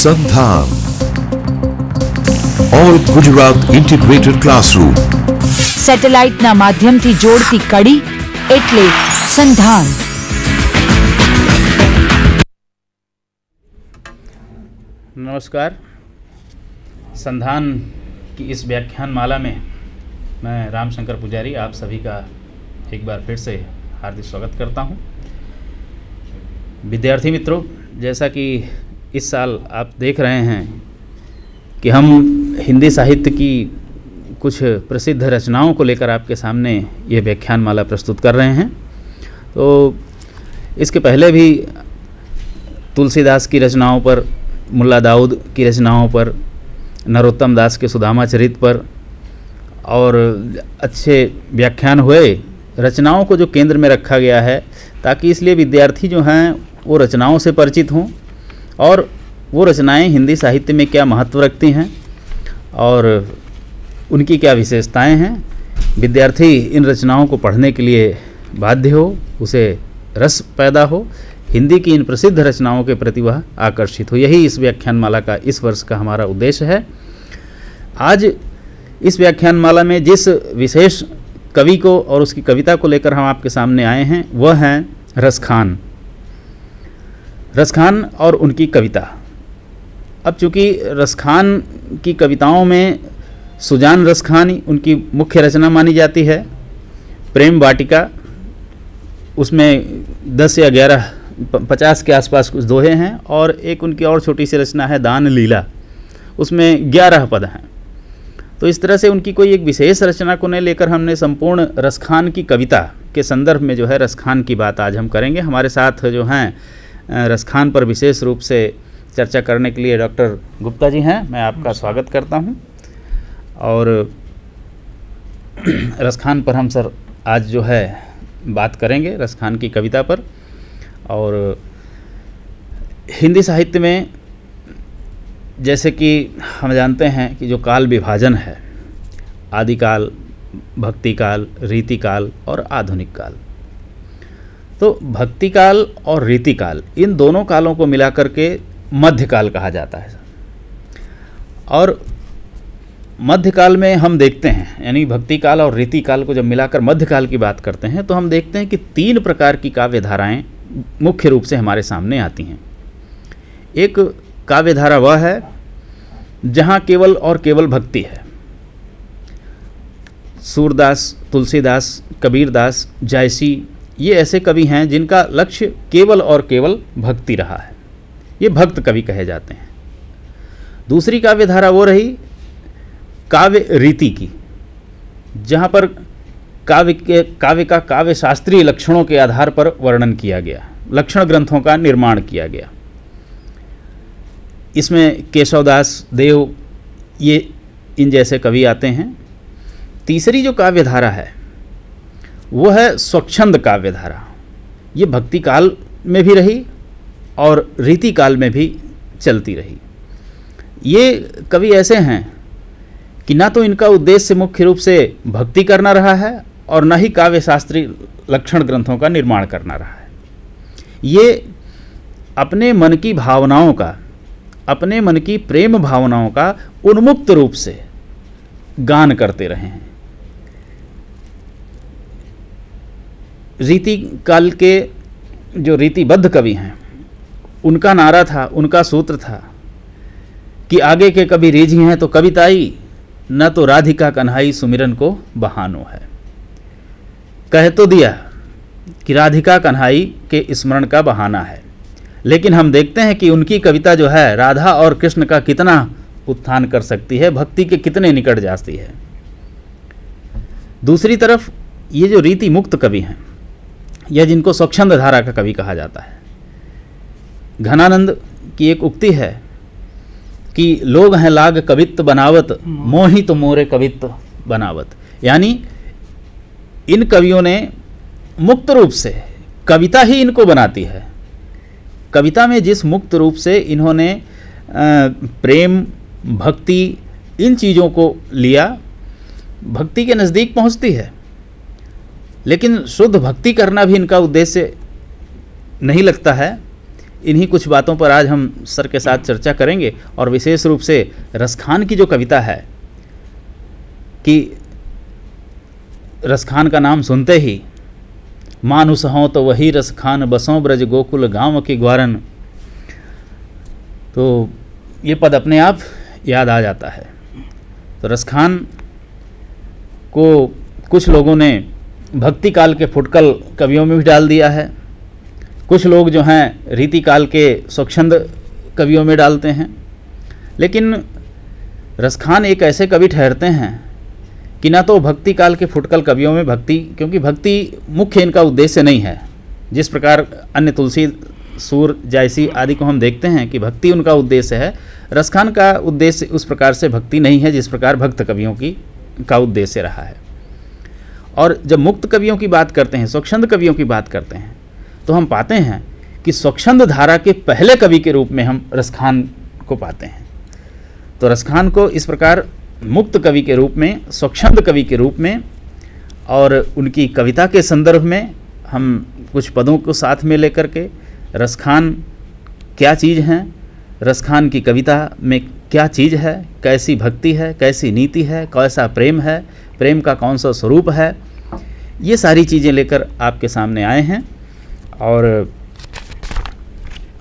संधान और Gujarat integrated classroom સેટેલાઇટના માધ્યમથી જોડતી કડી એટલે સંધાન नमस्कार संधान की इस व्याख्यान माला में मैं रामशंकर पुजारी आप सभी का एक बार फिर से हार्दिक स्वागत करता हूं विद्यार्थी मित्रों जैसा कि इस साल आप देख रहे हैं कि हम हिंदी साहित्य की कुछ प्रसिद्ध रचनाओं को लेकर आपके सामने ये व्याख्यान माला प्रस्तुत कर रहे हैं। तो इसके पहले भी तुलसीदास की रचनाओं पर, मुल्ला दाऊद की रचनाओं पर, नरोत्तम दास के सुदामा चरित पर और अच्छे व्याख्यान हुए रचनाओं को जो केंद्र में रखा गया है, ताकि इसलिए विद्यार्थी जो हैं, वो रचनाओं से परिचित हों। और वो रचनाएँ हिंदी साहित्य में क्या महत्व रखती हैं और उनकी क्या विशेषताएँ हैं? विद्यार्थी इन रचनाओं को पढ़ने के लिए बाध्य हो, उसे रस पैदा हो, हिंदी की इन प्रसिद्ध रचनाओं के प्रति वह आकर्षित हो। यही इस व्याख्यानमाला का, इस वर्ष का हमारा उद्देश्य है। आज इस व्याख्यानमाला में जिस विशेष कवि को और उसकी कविता को लेकर हम आपके सामने आए हैं, वह हैं रसखान रसखान और उनकी कविता। अब चूँकि रसखान की कविताओं में सुजान रसखान उनकी मुख्य रचना मानी जाती है, प्रेम वाटिका, उसमें दस या ग्यारह पचास के आसपास कुछ दोहे हैं और एक उनकी और छोटी सी रचना है दान लीला। उसमें ग्यारह पद हैं। तो इस तरह से उनकी कोई एक विशेष रचना को नहीं लेकर हमने संपूर्ण रसखान की कविता के संदर्भ में जो है रसखान की बात आज हम करेंगे। हमारे साथ जो हैं रसखान पर विशेष रूप से चर्चा करने के लिए डॉक्टर गुप्ता जी हैं। मैं आपका स्वागत करता हूँ। और रसखान पर हम सर आज जो है बात करेंगे रसखान की कविता पर। और हिंदी साहित्य में जैसे कि हम जानते हैं कि जो काल विभाजन है आदिकाल भक्ति काल रीति काल और आधुनिक काल। तो भक्ति काल और रीति काल इन दोनों कालों को मिलाकर के मध्यकाल कहा जाता है। और मध्यकाल में हम देखते हैं, यानी भक्ति काल और रीति काल को जब मिलाकर मध्यकाल की बात करते हैं तो हम देखते हैं कि तीन प्रकार की काव्य धाराएँ मुख्य रूप से हमारे सामने आती हैं। एक काव्य धारा वह है, जहाँ केवल और केवल भक्ति है। सूरदास, तुलसीदास, कबीरदास, जायसी ये ऐसे कवि हैं जिनका लक्ष्य केवल और केवल भक्ति रहा है। ये भक्त कवि कहे जाते हैं। दूसरी काव्य धारा वो रही काव्य रीति की, जहाँ पर काव्य के, काव्य का काव्य शास्त्रीय लक्षणों के आधार पर वर्णन किया गया, लक्षण ग्रंथों का निर्माण किया गया। इसमें केशवदास देव ये इन जैसे कवि आते हैं। तीसरी जो काव्य धारा है वो है स्वच्छंद काव्य धारा ये भक्ति काल में भी रही और रीति काल में भी चलती रही। ये कवि ऐसे हैं कि ना तो इनका उद्देश्य मुख्य रूप से भक्ति करना रहा है और न ही काव्य शास्त्रीय लक्षण ग्रंथों का निर्माण करना रहा है। ये अपने मन की भावनाओं का, अपने मन की प्रेम भावनाओं का उन्मुक्त रूप से गान करते रहे हैं। रीति काल के जो रीतिबद्ध कवि हैं, उनका नारा था, उनका सूत्र था कि आगे के कभी रीझी हैं तो कविताई, न तो राधिका कन्हाई सुमिरन को बहानो है। कह तो दिया कि राधिका कन्हाई के स्मरण का बहाना है, लेकिन हम देखते हैं कि उनकी कविता जो है, राधा और कृष्ण का कितना उत्थान कर सकती है, भक्ति के कितने निकट जाती है। दूसरी तरफ़ ये जो रीति मुक्त कवि हैं या जिनको स्वच्छंद धारा का कवि कहा जाता है। घनानंद की एक उक्ति है कि लोग हैं लाग कवित्त बनावत मोहित तो मोरे कवित्त बनावत। यानी इन कवियों ने मुक्त रूप से, कविता ही इनको बनाती है। कविता में जिस मुक्त रूप से इन्होंने प्रेम, भक्ति इन चीज़ों को लिया, भक्ति के नज़दीक पहुँचती है। लेकिन शुद्ध भक्ति करना भी इनका उद्देश्य नहीं लगता है। इन्हीं कुछ बातों पर आज हम सर के साथ चर्चा करेंगे और विशेष रूप से रसखान की जो कविता है कि रसखान का नाम सुनते ही मानुस हों तो वही रसखान, बसों ब्रज गोकुल गाँव की ग्वारन। तो ये पद अपने आप याद आ जाता है। तो रसखान को कुछ लोगों ने भक्ति काल के फुटकल कवियों में भी डाल दिया है। कुछ लोग जो हैं रीति काल के स्वच्छंद कवियों में डालते हैं। लेकिन रसखान एक ऐसे कवि ठहरते हैं कि ना तो भक्ति काल के फुटकल कवियों में भक्ति, क्योंकि भक्ति मुख्य इनका उद्देश्य नहीं है। जिस प्रकार अन्य तुलसी, सूर, जायसी आदि को हम देखते हैं कि भक्ति उनका उद्देश्य है, रसखान का उद्देश्य उस प्रकार से भक्ति नहीं है जिस प्रकार भक्त कवियों की, का उद्देश्य रहा है। और जब मुक्त कवियों की बात करते हैं, स्वच्छंद कवियों की बात करते हैं तो हम पाते हैं कि स्वच्छंद धारा के पहले कवि के रूप में हम रसखान को पाते हैं। तो रसखान को इस प्रकार मुक्त कवि के रूप में, स्वच्छंद कवि के रूप में और उनकी कविता के संदर्भ में हम कुछ पदों को साथ में लेकर के रसखान क्या चीज़ हैं, रसखान की कविता में क्या चीज़ है, कैसी भक्ति है, कैसी नीति है, कैसा प्रेम है, प्रेम का कौन सा स्वरूप है, ये सारी चीज़ें लेकर आपके सामने आए हैं। और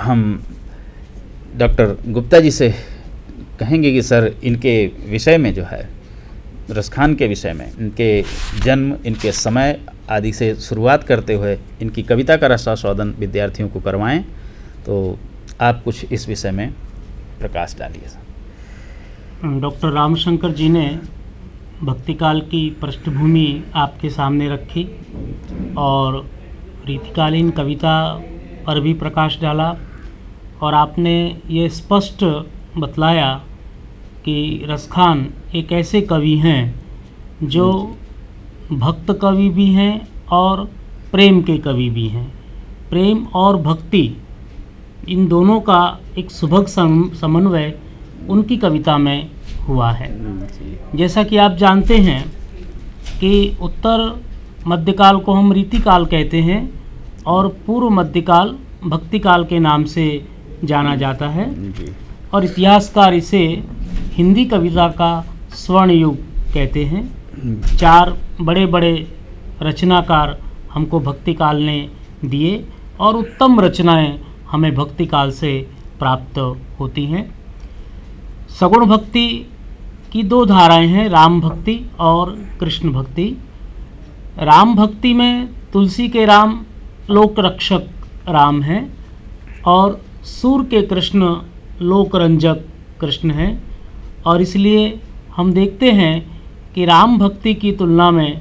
हम डॉक्टर गुप्ता जी से कहेंगे कि, सर, इनके विषय में जो है, रसखान के विषय में, इनके जन्म, इनके समय आदि से शुरुआत करते हुए इनकी कविता का रसास्वादन विद्यार्थियों को करवाएँ तो आप कुछ इस विषय में प्रकाश डालिए डॉक्टर रामशंकर जी ने भक्तिकाल की पृष्ठभूमि आपके सामने रखी और रीतिकालीन कविता पर भी प्रकाश डाला और आपने ये स्पष्ट बतलाया कि रसखान एक ऐसे कवि हैं जो भक्त कवि भी हैं और प्रेम के कवि भी हैं। प्रेम और भक्ति इन दोनों का एक सुभग सम- समन्वय उनकी कविता में हुआ है। जैसा कि आप जानते हैं कि उत्तर मध्यकाल को हम रीतिकाल कहते हैं और पूर्व मध्यकाल भक्तिकाल के नाम से जाना जाता है। और इतिहासकार इसे हिंदी कविता का स्वर्ण युग कहते हैं। चार बड़े बड़े रचनाकार हमको भक्ति काल ने दिए और उत्तम रचनाएँ हमें भक्ति काल से प्राप्त होती हैं। सगुण भक्ति की दो धाराएँ हैं, राम भक्ति और कृष्ण भक्ति। राम भक्ति में तुलसी के राम लोक रक्षक राम हैं और सूर के कृष्ण लोक रंजक कृष्ण हैं। और इसलिए हम देखते हैं कि राम भक्ति की तुलना में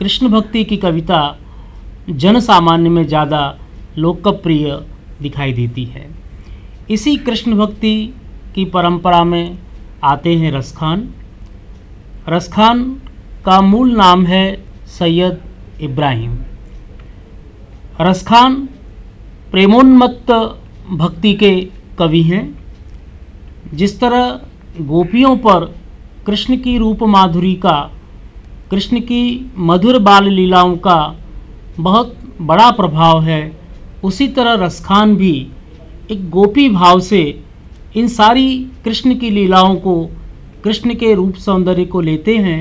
कृष्ण भक्ति की कविता जन सामान्य में ज़्यादा लोकप्रिय दिखाई देती है। इसी कृष्ण भक्ति की परंपरा में आते हैं रसखान रसखान का मूल नाम है सैयद इब्राहिम। रसखान प्रेमोन्मत्त भक्ति के कवि हैं। जिस तरह गोपियों पर कृष्ण की रूप माधुरी का, कृष्ण की मधुर बाल लीलाओं का बहुत बड़ा प्रभाव है, उसी तरह रसखान भी एक गोपी भाव से इन सारी कृष्ण की लीलाओं को, कृष्ण के रूप सौंदर्य को लेते हैं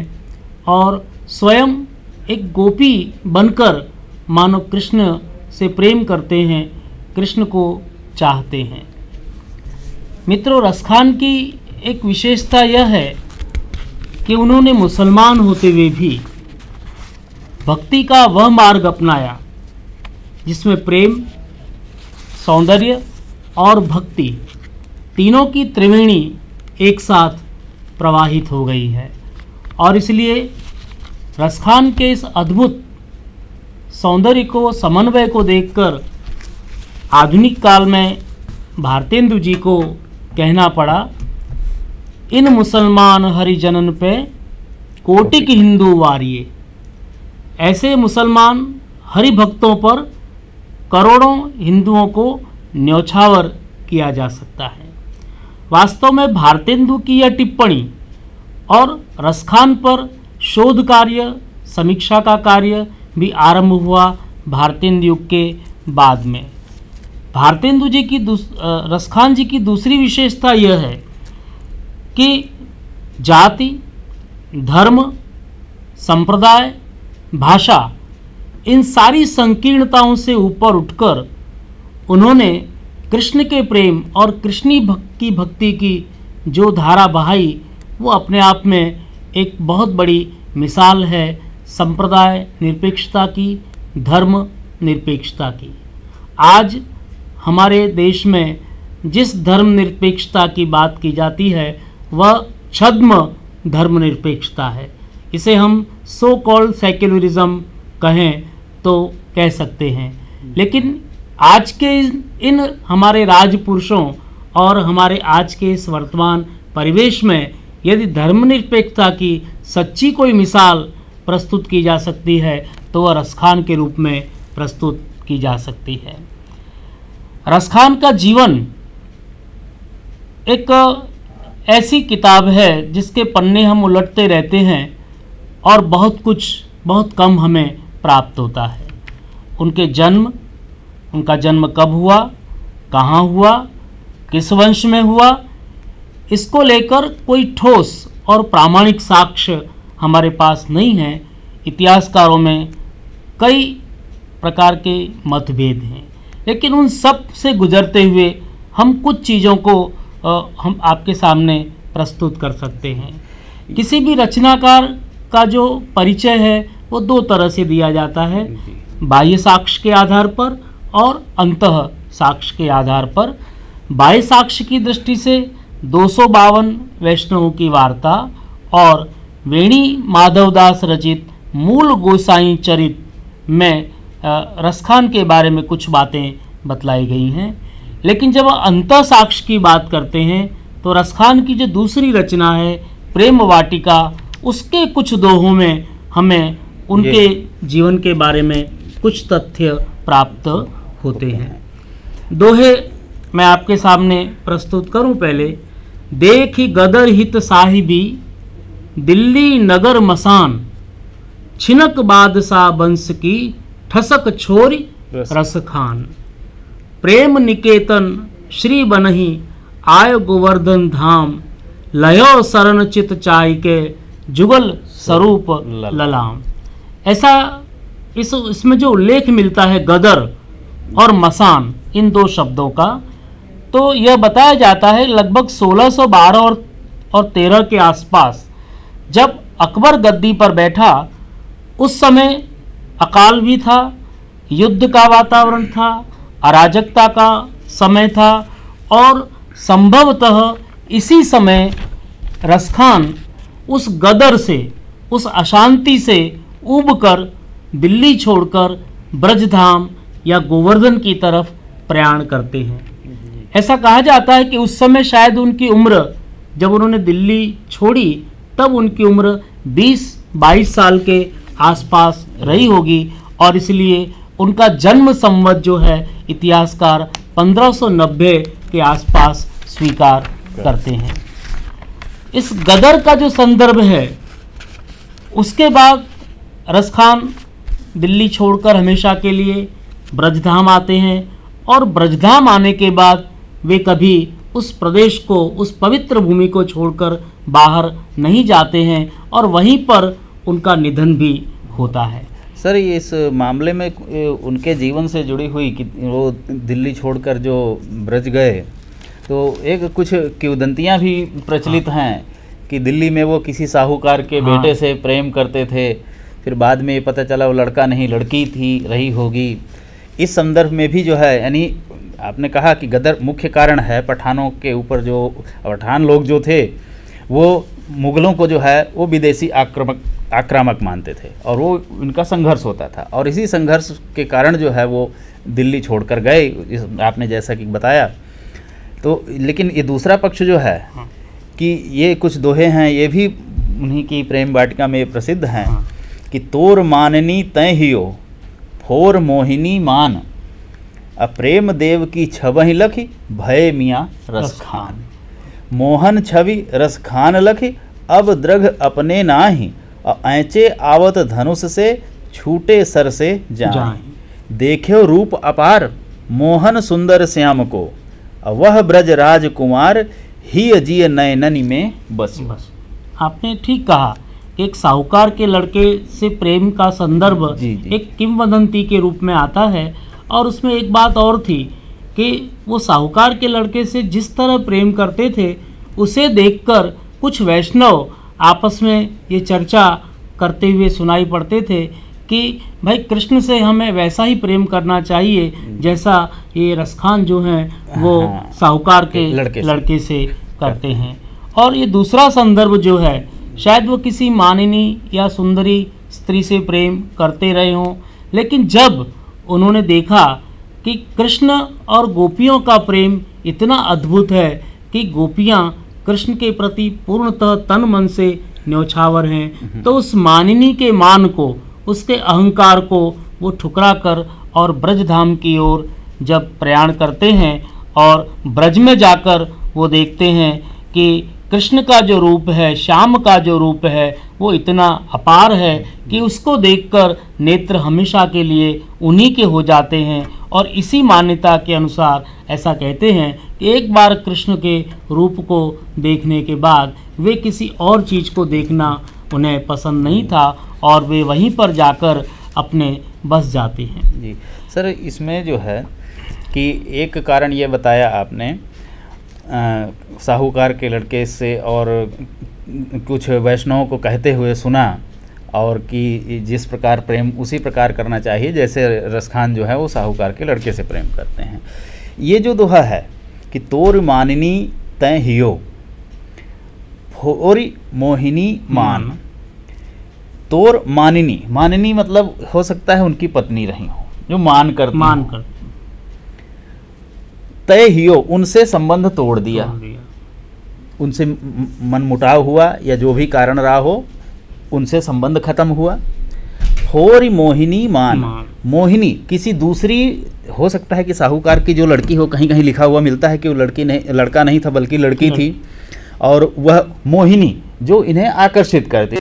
और स्वयं एक गोपी बनकर मानो कृष्ण से प्रेम करते हैं, कृष्ण को चाहते हैं। मित्रों, रसखान की एक विशेषता यह है कि उन्होंने मुसलमान होते हुए भी भक्ति का वह मार्ग अपनाया, जिसमें प्रेम, सौंदर्य और भक्ति तीनों की त्रिवेणी एक साथ प्रवाहित हो गई है। और इसलिए रसखान के इस अद्भुत सौंदर्य को, समन्वय को देखकर आधुनिक काल में भारतेंदु जी को कहना पड़ा, इन मुसलमान हरिजनन पे कोटिक हिंदू वारिये। ऐसे मुसलमान हरि भक्तों पर करोड़ों हिंदुओं को न्यौछावर किया जा सकता है। वास्तव में भारतेंदु की यह टिप्पणी और रसखान पर शोध कार्य, समीक्षा का कार्य भी आरंभ हुआ भारतेंदु युग के बाद में। भारतेंदु जी की रसखान जी की दूसरी विशेषता यह है कि जाति, धर्म, संप्रदाय, भाषा, इन सारी संकीर्णताओं से ऊपर उठकर उन्होंने कृष्ण के प्रेम और कृष्णी भक्त की भक्ति की जो धारा बहाई, वो अपने आप में एक बहुत बड़ी मिसाल है संप्रदाय निरपेक्षता की, धर्म निरपेक्षता की। आज हमारे देश में जिस धर्म निरपेक्षता की बात की जाती है, वह छद्म धर्मनिरपेक्षता है। इसे हम सो कॉल्ड सेक्युलरिज्म कहें तो कह सकते हैं। लेकिन आज के इन- हमारे राजपुरुषों और हमारे आज के इस वर्तमान परिवेश में यदि धर्मनिरपेक्षता की सच्ची कोई मिसाल प्रस्तुत की जा सकती है तो वह रसखान के रूप में प्रस्तुत की जा सकती है। रसखान का जीवन एक ऐसी किताब है जिसके पन्ने हम उलटते रहते हैं और बहुत कुछ, बहुत कम हमें प्राप्त होता है। उनके जन्म, उनका जन्म कब हुआ, कहाँ हुआ किस वंश में हुआ? इसको लेकर कोई ठोस और प्रामाणिक साक्ष्य हमारे पास नहीं है। इतिहासकारों में कई प्रकार के मतभेद हैं। लेकिन उन सबसे गुजरते हुए हम कुछ चीज़ों को अ, हम आपके सामने प्रस्तुत कर सकते हैं। किसी भी रचनाकार का जो परिचय है वो दो तरह से दिया जाता है। बाह्य साक्ष्य के आधार पर और अंत साक्ष्य के आधार पर। बाह्य साक्ष्य की दृष्टि से दो सौ बावन वैष्णवों की वार्ता और वेणी माधवदास रचित मूल गोसाई चरित में रसखान के बारे में कुछ बातें बतलाई गई हैं। लेकिन जब अंत साक्ष्य की बात करते हैं तो रसखान की जो दूसरी रचना है प्रेम वाटिका उसके कुछ दोहों में हमें उनके जीवन के बारे में कुछ तथ्य प्राप्त होते हैं। दोहे मैं आपके सामने प्रस्तुत करूँ पहले देखी गदर हित साहिबी दिल्ली नगर मसान छिनक बादशाह बंश की ठसक छोरी रस। खान प्रेम निकेतन श्री बनही आय गोवर्धन धाम लयो शरण चित चाय के जुगल स्वरूप ललाम। ललाम ऐसा इस इसमें जो उल्लेख मिलता है गदर और मसान इन दो शब्दों का तो यह बताया जाता है लगभग 1612 और और 13 के आसपास, जब अकबर गद्दी पर बैठा, उस समय अकाल भी था, युद्ध का वातावरण था, अराजकता का समय था, और संभवतः इसी समय रसखान उस गदर से, उस अशांति से उब कर दिल्ली छोड़कर ब्रजधाम या गोवर्धन की तरफ़ प्रयाण करते हैं। ऐसा कहा जाता है कि उस समय शायद उनकी उम्र, जब उन्होंने दिल्ली छोड़ी, तब उनकी उम्र 20-22 साल के आसपास रही होगी और इसलिए उनका जन्म संवत जो है, इतिहासकार 1590 के आसपास स्वीकार करते हैं। इस गदर का जो संदर्भ है, उसके बाद रसखान दिल्ली छोड़कर हमेशा के लिए ब्रजधाम आते हैं और ब्रजधाम आने के बाद वे कभी उस प्रदेश को उस पवित्र भूमि को छोड़कर बाहर नहीं जाते हैं और वहीं पर उनका निधन भी होता है सर ये इस मामले में उनके जीवन से जुड़ी हुई कि वो दिल्ली छोड़कर जो ब्रज गए तो एक कुछ किवदंतियाँ भी प्रचलित हाँ। हैं कि दिल्ली में वो किसी साहूकार के हाँ। बेटे से प्रेम करते थे फिर बाद में ये पता चला वो लड़का नहीं लड़की थी रही होगी इस संदर्भ में भी जो है यानी आपने कहा कि गदर मुख्य कारण है पठानों के ऊपर जो पठान लोग जो थे वो मुगलों को जो है वो विदेशी आक्रमक आक्रामक मानते थे और वो इनका संघर्ष होता था और इसी संघर्ष के कारण जो है वो दिल्ली छोड़कर गए इस आपने जैसा कि बताया तो लेकिन ये दूसरा पक्ष जो है हाँ। कि ये कुछ दोहे हैं ये भी उन्हीं की प्रेम वाटिका में प्रसिद्ध हैं हाँ। कि तोर माननी तय हियो फोर मोहिनी मान अप्रेम देव की छवहि लखी भय मियाँ रस खान। मोहन छवि रस खान लखी अब द्रघ अपने नाही ऐचे आवत धनुष से छूटे सर से जाए। देख्यो रूप अपार मोहन सुंदर श्याम को। वह ब्रज राजकुमार ही अजिय नयननी में बस। बस। आपने ठीक कहा एक साहूकार के लड़के से प्रेम का संदर्भ जी, जी। एक किंवदंती के रूप में आता है और उसमें एक बात और थी कि वो साहूकार के लड़के से जिस तरह प्रेम करते थे उसे देखकर कुछ वैष्णव आपस में ये चर्चा करते हुए सुनाई पड़ते थे कि भाई कृष्ण से हमें वैसा ही प्रेम करना चाहिए जैसा ये रसखान जो हैं वो हाँ, साहूकार के लड़के से। लड़के से करते हैं और ये दूसरा संदर्भ जो है शायद वो किसी मानिनी या सुंदरी स्त्री से प्रेम करते रहे हों लेकिन जब उन्होंने देखा कि कृष्ण और गोपियों का प्रेम इतना अद्भुत है कि गोपियाँ कृष्ण के प्रति पूर्णतः तन मन से न्यौछावर हैं। तो उस मानिनी के मान को उसके अहंकार को वो ठुकरा कर और ब्रजधाम की ओर जब प्रयाण करते हैं और ब्रज में जाकर वो देखते हैं कि कृष्ण का जो रूप है, श्याम का जो रूप है, वो इतना अपार है कि उसको देखकर नेत्र हमेशा के लिए उन्हीं के हो जाते हैं और इसी मान्यता के अनुसार ऐसा कहते हैं कि एक बार कृष्ण के रूप को देखने के बाद वे किसी और चीज़ को देखना उन्हें पसंद नहीं था और वे वहीं पर जाकर अपने बस जाते हैं। जी। सर, इसमें जो है कि एक कारण ये बताया आपने साहूकार के लड़के से और कुछ वैष्णवों को कहते हुए सुना और कि जिस प्रकार प्रेम उसी प्रकार करना चाहिए जैसे रसखान जो है वो साहूकार के लड़के से प्रेम करते हैं। ये जो दोहा है कि तोर माननी तय हियो फोरी मोहिनी मान। तोर मानिनी माननी मतलब हो सकता है उनकी पत्नी रही हो जो मान करती मान कर तय हियो उनसे संबंध तोड़ दिया। दिया। उनसे मन मुटाव हुआ या जो भी कारण रहा हो उनसे संबंध खत्म हुआ। होरी मोहिनी मान। मान। मोहिनी किसी दूसरी हो सकता है कि साहूकार की जो लड़की हो कहीं कहीं लिखा हुआ मिलता है कि वो लड़की नहीं लड़का नहीं था बल्कि लड़की। थी। और वह मोहिनी जो इन्हें आकर्षित करती